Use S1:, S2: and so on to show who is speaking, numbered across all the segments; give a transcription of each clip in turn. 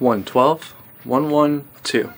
S1: 112, 112.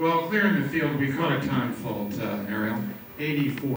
S2: Well, clearing the field, we've got a time fault, uh, Ariel. 84.